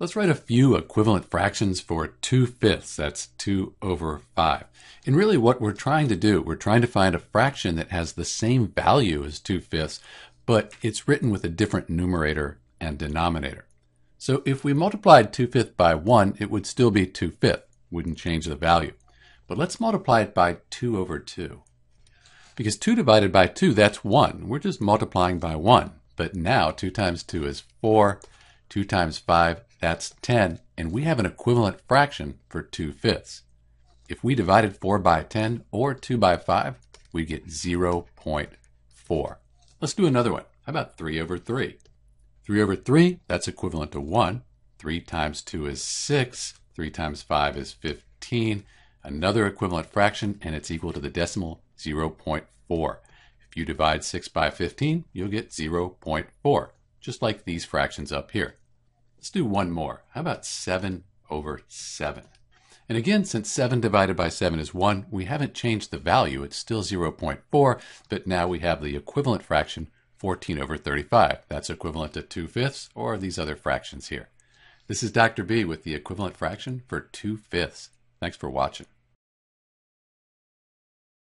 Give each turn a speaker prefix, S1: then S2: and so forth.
S1: Let's write a few equivalent fractions for 2 fifths. That's 2 over 5. And really what we're trying to do, we're trying to find a fraction that has the same value as 2 fifths, but it's written with a different numerator and denominator. So if we multiplied 2 fifths by 1, it would still be 2 fifths. Wouldn't change the value. But let's multiply it by 2 over 2. Because 2 divided by 2, that's 1. We're just multiplying by 1. But now 2 times 2 is 4. 2 times 5 that's 10, and we have an equivalent fraction for 2 fifths. If we divided 4 by 10 or 2 by 5, we get 0.4. Let's do another one. How about 3 over 3? 3 over 3, that's equivalent to 1. 3 times 2 is 6. 3 times 5 is 15. Another equivalent fraction, and it's equal to the decimal 0.4. If you divide 6 by 15, you'll get 0.4, just like these fractions up here. Let's do one more. How about 7 over 7? And again, since 7 divided by 7 is 1, we haven't changed the value. It's still 0.4, but now we have the equivalent fraction, 14 over 35. That's equivalent to 2 fifths, or these other fractions here. This is Dr. B with the equivalent fraction for 2 fifths. Thanks for watching.